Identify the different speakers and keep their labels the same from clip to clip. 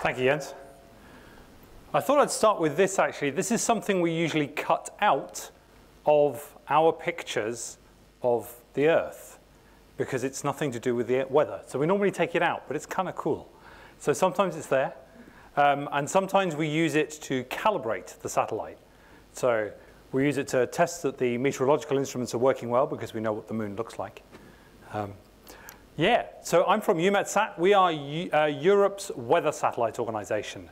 Speaker 1: Thank you, Jens. I thought I'd start with this actually. This is something we usually cut out of our pictures of the Earth because it's nothing to do with the weather. So we normally take it out, but it's kind of cool. So sometimes it's there, um, and sometimes we use it to calibrate the satellite. So we use it to test that the meteorological instruments are working well because we know what the moon looks like. Um, yeah, so I'm from EUMETSAT. We are uh, Europe's weather satellite organization.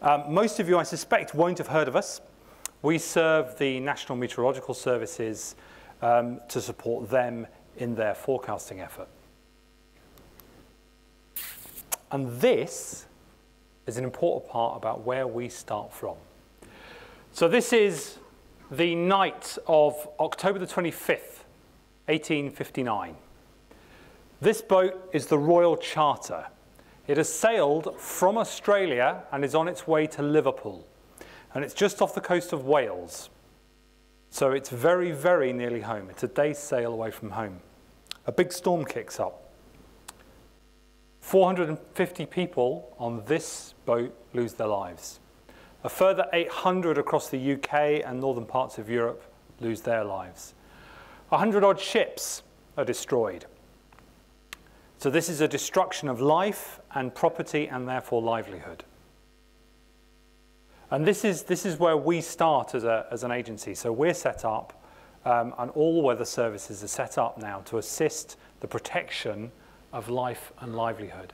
Speaker 1: Um, most of you, I suspect, won't have heard of us. We serve the National Meteorological Services um, to support them in their forecasting effort. And this is an important part about where we start from. So this is the night of October the 25th, 1859. This boat is the Royal Charter. It has sailed from Australia and is on its way to Liverpool. And it's just off the coast of Wales. So it's very, very nearly home. It's a day's sail away from home. A big storm kicks up. 450 people on this boat lose their lives. A further 800 across the UK and northern parts of Europe lose their lives. 100 odd ships are destroyed. So this is a destruction of life and property and therefore livelihood. And this is, this is where we start as, a, as an agency. So we're set up, um, and all weather services are set up now to assist the protection of life and livelihood.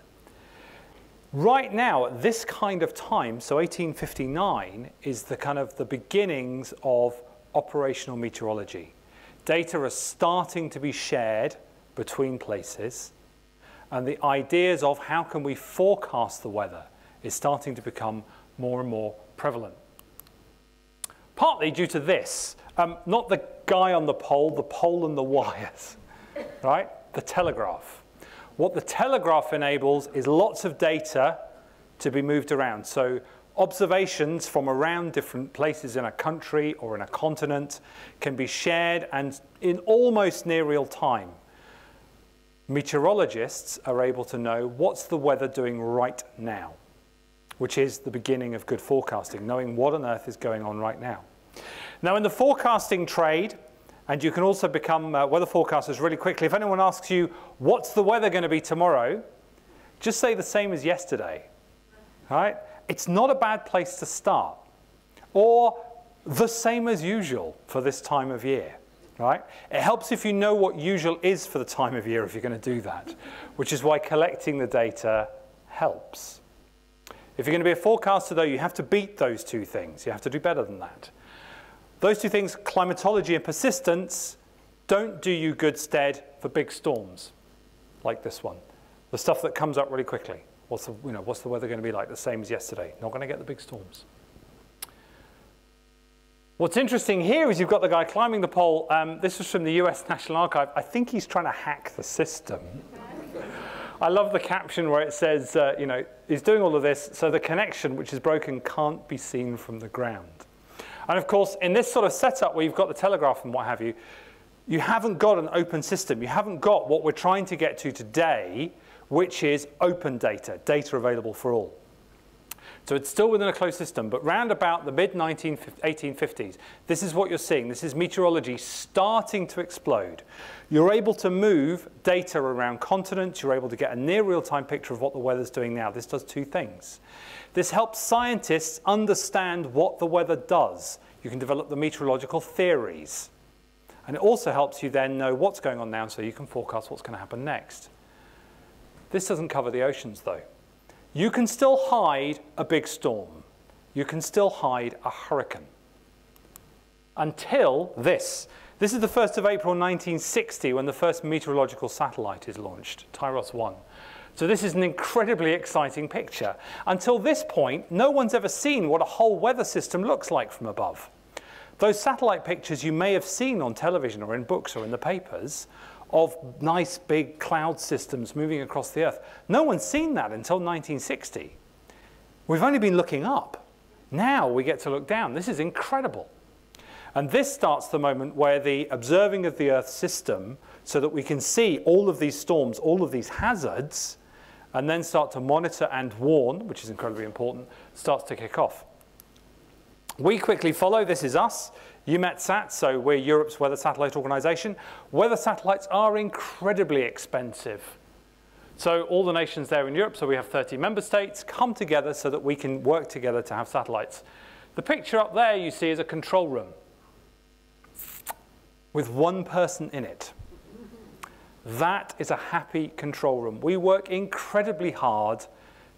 Speaker 1: Right now, at this kind of time, so 1859 is the kind of the beginnings of operational meteorology. Data are starting to be shared between places and the ideas of how can we forecast the weather is starting to become more and more prevalent. Partly due to this, um, not the guy on the pole, the pole and the wires, right? The telegraph. What the telegraph enables is lots of data to be moved around. So observations from around different places in a country or in a continent can be shared and in almost near real time meteorologists are able to know what's the weather doing right now, which is the beginning of good forecasting, knowing what on earth is going on right now. Now, in the forecasting trade, and you can also become uh, weather forecasters really quickly. If anyone asks you, what's the weather going to be tomorrow? Just say the same as yesterday, right? It's not a bad place to start. Or the same as usual for this time of year right? It helps if you know what usual is for the time of year if you're going to do that, which is why collecting the data helps. If you're going to be a forecaster, though, you have to beat those two things. You have to do better than that. Those two things, climatology and persistence, don't do you good stead for big storms like this one. The stuff that comes up really quickly. What's the, you know, what's the weather going to be like? The same as yesterday. Not going to get the big storms. What's interesting here is you've got the guy climbing the pole. Um, this was from the US National Archive. I think he's trying to hack the system. I love the caption where it says, uh, you know, he's doing all of this, so the connection, which is broken, can't be seen from the ground. And of course, in this sort of setup where you've got the telegraph and what have you, you haven't got an open system. You haven't got what we're trying to get to today, which is open data, data available for all. So it's still within a closed system, but round about the mid-1850s, this is what you're seeing. This is meteorology starting to explode. You're able to move data around continents. You're able to get a near real-time picture of what the weather's doing now. This does two things. This helps scientists understand what the weather does. You can develop the meteorological theories. And it also helps you then know what's going on now so you can forecast what's going to happen next. This doesn't cover the oceans, though. You can still hide a big storm. You can still hide a hurricane. Until this. This is the 1st of April 1960 when the first meteorological satellite is launched, TIROS 1. So this is an incredibly exciting picture. Until this point, no one's ever seen what a whole weather system looks like from above. Those satellite pictures you may have seen on television or in books or in the papers of nice big cloud systems moving across the Earth. No one's seen that until 1960. We've only been looking up. Now we get to look down. This is incredible. And this starts the moment where the observing of the Earth system so that we can see all of these storms, all of these hazards, and then start to monitor and warn, which is incredibly important, starts to kick off. We quickly follow. This is us. EUMETSAT, so we're Europe's weather satellite organization. Weather satellites are incredibly expensive. So all the nations there in Europe, so we have 30 member states, come together so that we can work together to have satellites. The picture up there you see is a control room with one person in it. That is a happy control room. We work incredibly hard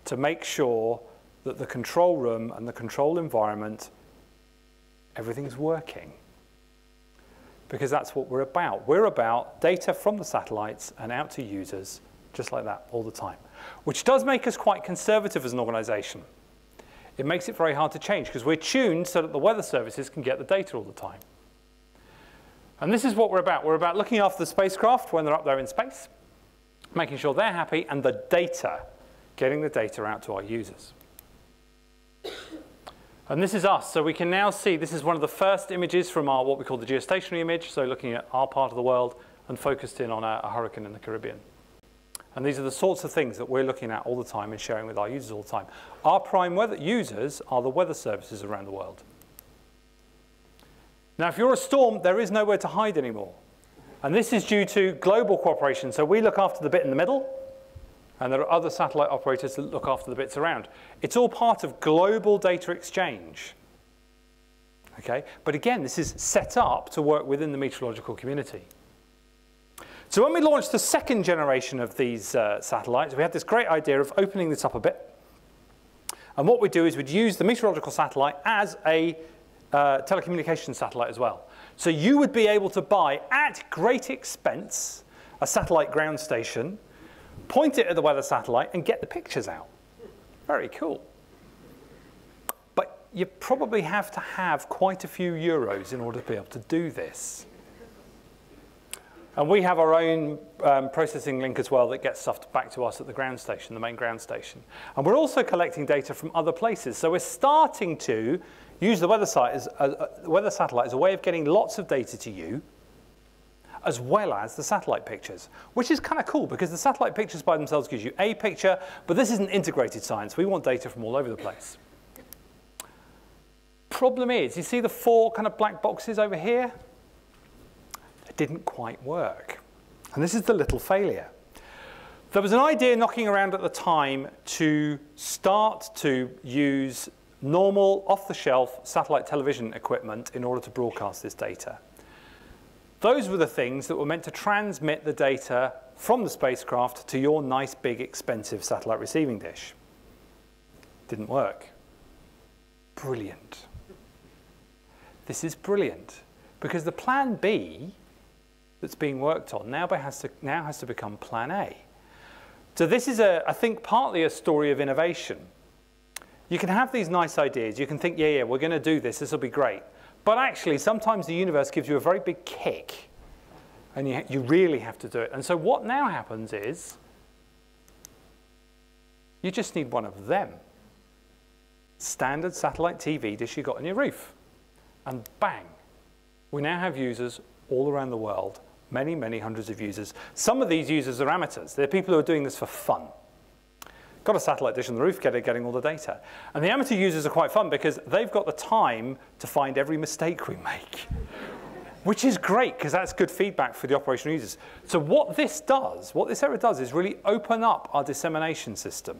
Speaker 1: to make sure that the control room and the control environment, everything's working. Because that's what we're about. We're about data from the satellites and out to users just like that all the time, which does make us quite conservative as an organization. It makes it very hard to change because we're tuned so that the weather services can get the data all the time. And this is what we're about. We're about looking after the spacecraft when they're up there in space, making sure they're happy, and the data, getting the data out to our users. And this is us. So we can now see, this is one of the first images from our, what we call the geostationary image, so looking at our part of the world and focused in on a, a hurricane in the Caribbean. And these are the sorts of things that we're looking at all the time and sharing with our users all the time. Our prime weather users are the weather services around the world. Now, if you're a storm, there is nowhere to hide anymore. And this is due to global cooperation. So we look after the bit in the middle, and there are other satellite operators that look after the bits around. It's all part of global data exchange. Okay? But again, this is set up to work within the meteorological community. So when we launched the second generation of these uh, satellites, we had this great idea of opening this up a bit. And what we'd do is we'd use the meteorological satellite as a uh, telecommunications satellite as well. So you would be able to buy, at great expense, a satellite ground station, point it at the weather satellite, and get the pictures out. Very cool. But you probably have to have quite a few euros in order to be able to do this. And we have our own um, processing link as well that gets stuff back to us at the ground station, the main ground station. And we're also collecting data from other places. So we're starting to use the weather, site as, uh, weather satellite as a way of getting lots of data to you, as well as the satellite pictures, which is kind of cool because the satellite pictures by themselves gives you a picture, but this isn't integrated science. We want data from all over the place. Problem is, you see the four kind of black boxes over here? It didn't quite work. And this is the little failure. There was an idea knocking around at the time to start to use normal, off-the-shelf satellite television equipment in order to broadcast this data. Those were the things that were meant to transmit the data from the spacecraft to your nice, big, expensive satellite receiving dish. Didn't work. Brilliant. This is brilliant because the plan B that's being worked on now has to, now has to become plan A. So this is, a, I think, partly a story of innovation. You can have these nice ideas. You can think, yeah, yeah, we're going to do this. This will be great. But actually, sometimes the universe gives you a very big kick, and you, you really have to do it. And so what now happens is you just need one of them. Standard satellite TV dish you got on your roof. And bang, we now have users all around the world many, many hundreds of users. Some of these users are amateurs. They're people who are doing this for fun. Got a satellite dish on the roof, getting, getting all the data. And the amateur users are quite fun because they've got the time to find every mistake we make, which is great because that's good feedback for the operational users. So what this does, what this error does is really open up our dissemination system.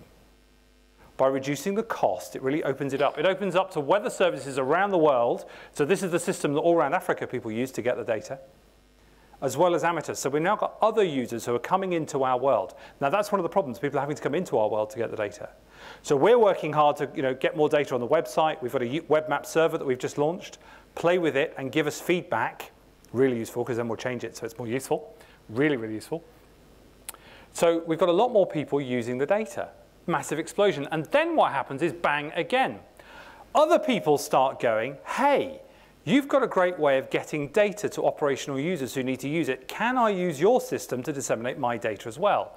Speaker 1: By reducing the cost, it really opens it up. It opens up to weather services around the world. So this is the system that all around Africa people use to get the data as well as amateurs. So we've now got other users who are coming into our world. Now that's one of the problems, people are having to come into our world to get the data. So we're working hard to you know, get more data on the website. We've got a web map server that we've just launched. Play with it and give us feedback. Really useful, because then we'll change it so it's more useful. Really, really useful. So we've got a lot more people using the data. Massive explosion. And then what happens is bang again. Other people start going, hey, You've got a great way of getting data to operational users who need to use it. Can I use your system to disseminate my data as well?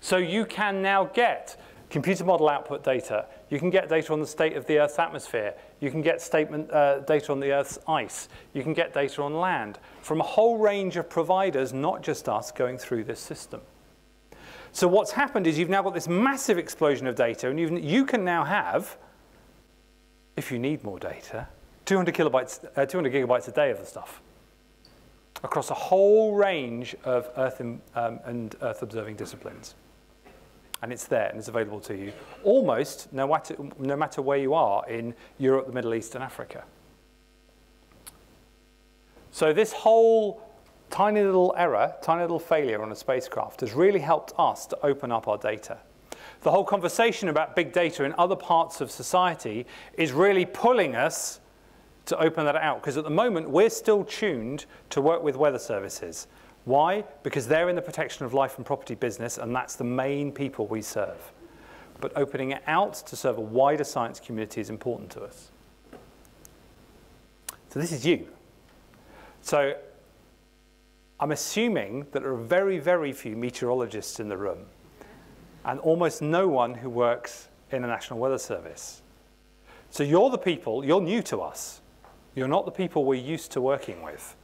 Speaker 1: So you can now get computer model output data. You can get data on the state of the Earth's atmosphere. You can get statement, uh, data on the Earth's ice. You can get data on land from a whole range of providers, not just us, going through this system. So what's happened is you've now got this massive explosion of data, and you can now have, if you need more data, 200 kilobytes, uh, 200 gigabytes a day of the stuff across a whole range of Earth in, um, and Earth observing disciplines. And it's there and it's available to you almost no matter, no matter where you are in Europe, the Middle East, and Africa. So this whole tiny little error, tiny little failure on a spacecraft has really helped us to open up our data. The whole conversation about big data in other parts of society is really pulling us to open that out because at the moment we're still tuned to work with weather services. Why? Because they're in the protection of life and property business and that's the main people we serve. But opening it out to serve a wider science community is important to us. So this is you. So I'm assuming that there are very, very few meteorologists in the room and almost no one who works in the National Weather Service. So you're the people, you're new to us. You're not the people we're used to working with.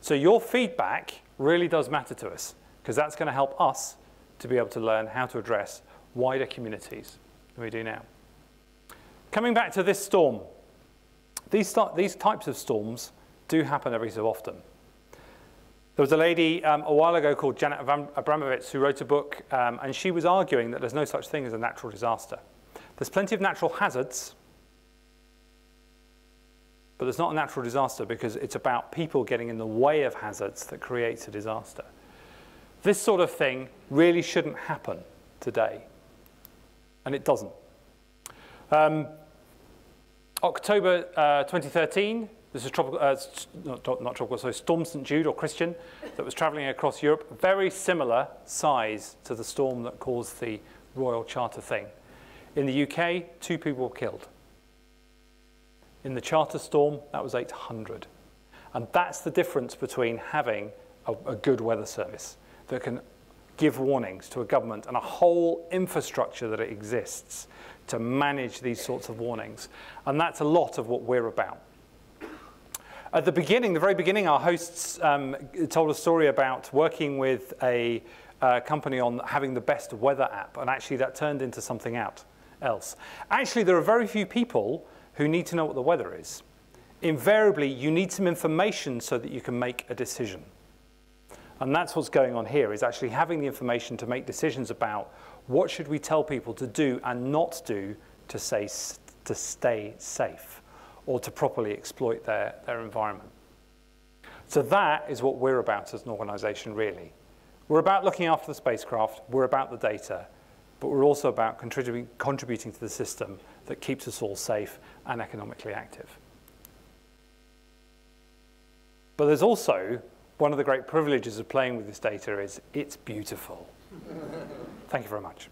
Speaker 1: So your feedback really does matter to us because that's going to help us to be able to learn how to address wider communities than we do now. Coming back to this storm, these, these types of storms do happen every so often. There was a lady um, a while ago called Janet Abramovitz who wrote a book, um, and she was arguing that there's no such thing as a natural disaster. There's plenty of natural hazards, but there's not a natural disaster because it's about people getting in the way of hazards that creates a disaster. This sort of thing really shouldn't happen today, and it doesn't. Um, October uh, 2013, this is tropical, uh, not, not tropical, so Storm St. Jude or Christian that was traveling across Europe. Very similar size to the storm that caused the Royal Charter thing. In the UK, two people were killed. In the Charter storm, that was 800. And that's the difference between having a, a good weather service that can give warnings to a government and a whole infrastructure that exists to manage these sorts of warnings. And that's a lot of what we're about. At the beginning, the very beginning, our hosts um, told a story about working with a uh, company on having the best weather app, and actually that turned into something out else. Actually, there are very few people who need to know what the weather is. Invariably, you need some information so that you can make a decision. And that's what's going on here, is actually having the information to make decisions about what should we tell people to do and not do to, say, to stay safe or to properly exploit their, their environment. So that is what we're about as an organization, really. We're about looking after the spacecraft, we're about the data, but we're also about contributing, contributing to the system that keeps us all safe and economically active. But there's also one of the great privileges of playing with this data is it's beautiful. Thank you very much.